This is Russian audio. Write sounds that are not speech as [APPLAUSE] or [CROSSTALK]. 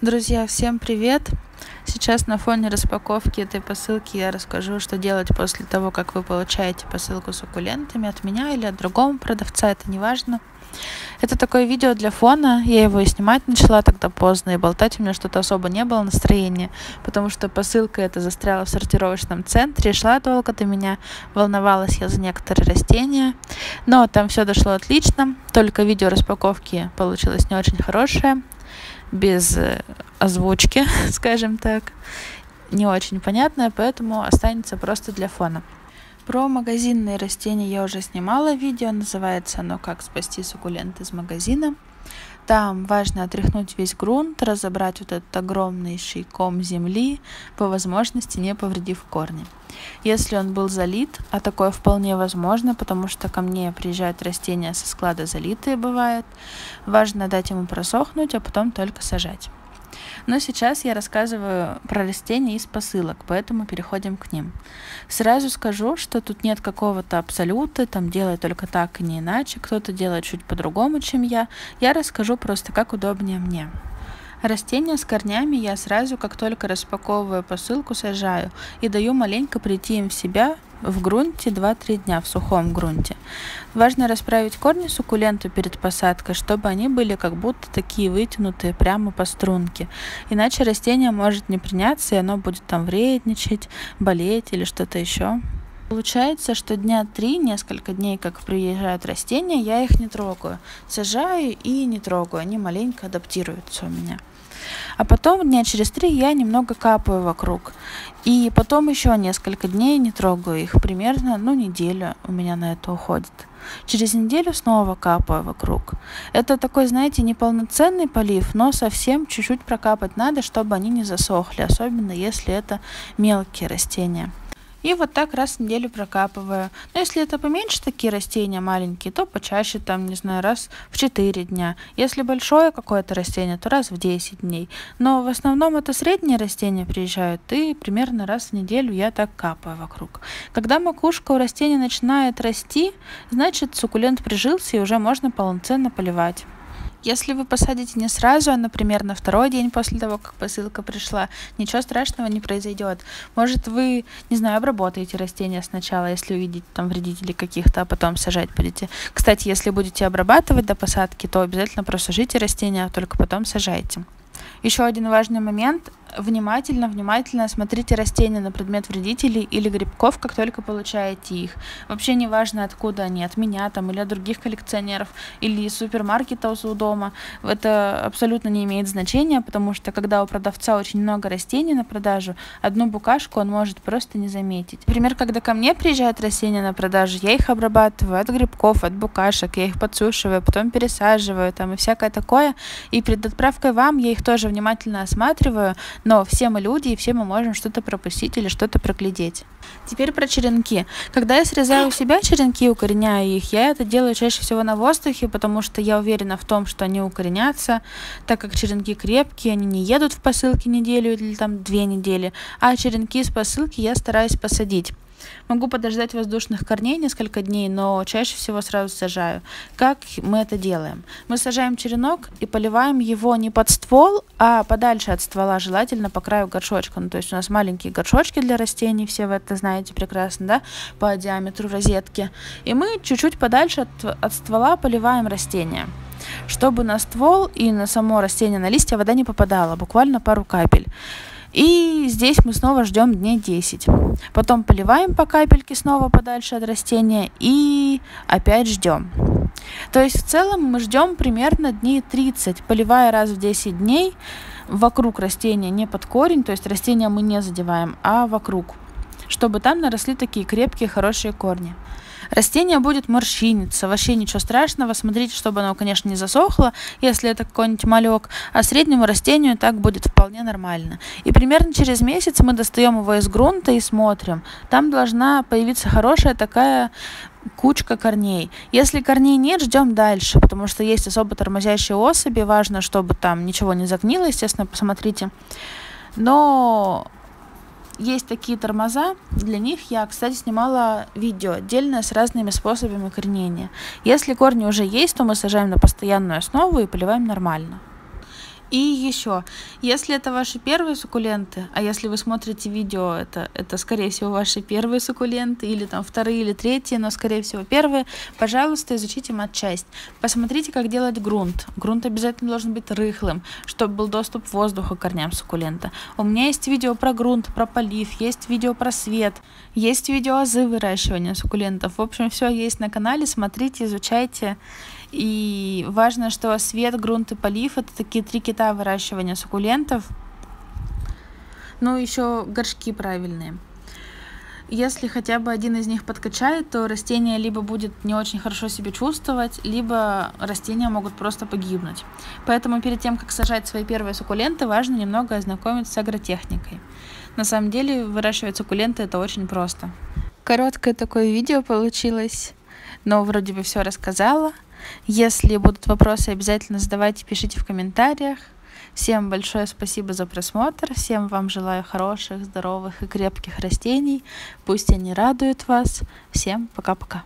Друзья, всем привет! Сейчас на фоне распаковки этой посылки я расскажу, что делать после того, как вы получаете посылку с суккулентами от меня или от другого продавца, это не важно. Это такое видео для фона, я его и снимать начала тогда поздно, и болтать у меня что-то особо не было настроения, потому что посылка эта застряла в сортировочном центре, шла долго до меня, волновалась я за некоторые растения, но там все дошло отлично, только видео распаковки получилось не очень хорошее, без э, озвучки, [LAUGHS] скажем так, не очень понятная, поэтому останется просто для фона. Про магазинные растения я уже снимала видео, называется оно «Как спасти суккулент из магазина». Там важно отряхнуть весь грунт, разобрать вот этот огромный ком земли, по возможности не повредив корни. Если он был залит, а такое вполне возможно, потому что ко мне приезжают растения со склада залитые бывают, важно дать ему просохнуть, а потом только сажать. Но сейчас я рассказываю про растения из посылок, поэтому переходим к ним. Сразу скажу, что тут нет какого-то абсолюта, там делай только так и не иначе, кто-то делает чуть по-другому, чем я. Я расскажу просто, как удобнее мне. Растения с корнями я сразу, как только распаковываю посылку, сажаю и даю маленько прийти им в себя в грунте 2-3 дня, в сухом грунте. Важно расправить корни суккуленту перед посадкой, чтобы они были как будто такие вытянутые прямо по струнке. Иначе растение может не приняться, и оно будет там вредничать, болеть или что-то еще. Получается, что дня три, несколько дней, как приезжают растения, я их не трогаю. Сажаю и не трогаю, они маленько адаптируются у меня. А потом дня через три я немного капаю вокруг. И потом еще несколько дней не трогаю их. Примерно, ну, неделю у меня на это уходит. Через неделю снова капаю вокруг. Это такой, знаете, неполноценный полив, но совсем чуть-чуть прокапать надо, чтобы они не засохли, особенно если это мелкие растения. И вот так раз в неделю прокапываю. Но если это поменьше такие растения маленькие, то почаще там, не знаю, раз в 4 дня. Если большое какое-то растение, то раз в 10 дней. Но в основном это средние растения приезжают, и примерно раз в неделю я так капаю вокруг. Когда макушка у растения начинает расти, значит суккулент прижился и уже можно полноценно поливать. Если вы посадите не сразу, а, например, на второй день после того, как посылка пришла, ничего страшного не произойдет. Может, вы, не знаю, обработаете растения сначала, если увидите там вредителей каких-то, а потом сажать будете. Кстати, если будете обрабатывать до посадки, то обязательно просушите растения, а только потом сажайте. Еще один важный момент внимательно, внимательно смотрите растения на предмет вредителей или грибков, как только получаете их. Вообще не важно, откуда они, от меня там или от других коллекционеров, или из супермаркета у дома. Это абсолютно не имеет значения, потому что когда у продавца очень много растений на продажу, одну букашку он может просто не заметить. Например, когда ко мне приезжают растения на продажу, я их обрабатываю от грибков, от букашек, я их подсушиваю, потом пересаживаю там и всякое такое. И перед отправкой вам я их тоже внимательно осматриваю, но все мы люди, и все мы можем что-то пропустить или что-то проглядеть. Теперь про черенки. Когда я срезаю у себя черенки, укореняю их, я это делаю чаще всего на воздухе, потому что я уверена в том, что они укоренятся, так как черенки крепкие, они не едут в посылке неделю или там две недели, а черенки из посылки я стараюсь посадить. Могу подождать воздушных корней несколько дней, но чаще всего сразу сажаю. Как мы это делаем? Мы сажаем черенок и поливаем его не под ствол, а подальше от ствола, желательно по краю горшочка. Ну, то есть у нас маленькие горшочки для растений, все вы это знаете прекрасно, да, по диаметру розетки. И мы чуть-чуть подальше от, от ствола поливаем растения чтобы на ствол и на само растение, на листья вода не попадала, буквально пару капель. И здесь мы снова ждем дней 10. Потом поливаем по капельке снова подальше от растения и опять ждем. То есть в целом мы ждем примерно дней 30, поливая раз в 10 дней вокруг растения, не под корень, то есть растения мы не задеваем, а вокруг, чтобы там наросли такие крепкие, хорошие корни. Растение будет морщиниться, вообще ничего страшного. Смотрите, чтобы оно, конечно, не засохло, если это какой-нибудь малек. А среднему растению так будет вполне нормально. И примерно через месяц мы достаем его из грунта и смотрим. Там должна появиться хорошая такая кучка корней. Если корней нет, ждем дальше, потому что есть особо тормозящие особи. Важно, чтобы там ничего не загнило, естественно, посмотрите. Но есть такие тормоза, для них я, кстати, снимала видео отдельное с разными способами корнения. Если корни уже есть, то мы сажаем на постоянную основу и поливаем нормально. И еще, если это ваши первые суккуленты, а если вы смотрите видео, это, это скорее всего ваши первые суккуленты, или там вторые или третьи, но скорее всего первые, пожалуйста, изучите матчасть. Посмотрите, как делать грунт. Грунт обязательно должен быть рыхлым, чтобы был доступ воздуха к корням суккулента. У меня есть видео про грунт, про полив, есть видео про свет, есть видео азы выращивания суккулентов. В общем, все есть на канале, смотрите, изучайте. И важно, что свет, грунт и полив — это такие три кита выращивания суккулентов. Ну, еще горшки правильные. Если хотя бы один из них подкачает, то растение либо будет не очень хорошо себя чувствовать, либо растения могут просто погибнуть. Поэтому перед тем, как сажать свои первые суккуленты, важно немного ознакомиться с агротехникой. На самом деле выращивать суккуленты это очень просто. Короткое такое видео получилось, но вроде бы все рассказала. Если будут вопросы, обязательно задавайте, пишите в комментариях. Всем большое спасибо за просмотр. Всем вам желаю хороших, здоровых и крепких растений. Пусть они радуют вас. Всем пока-пока.